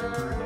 time.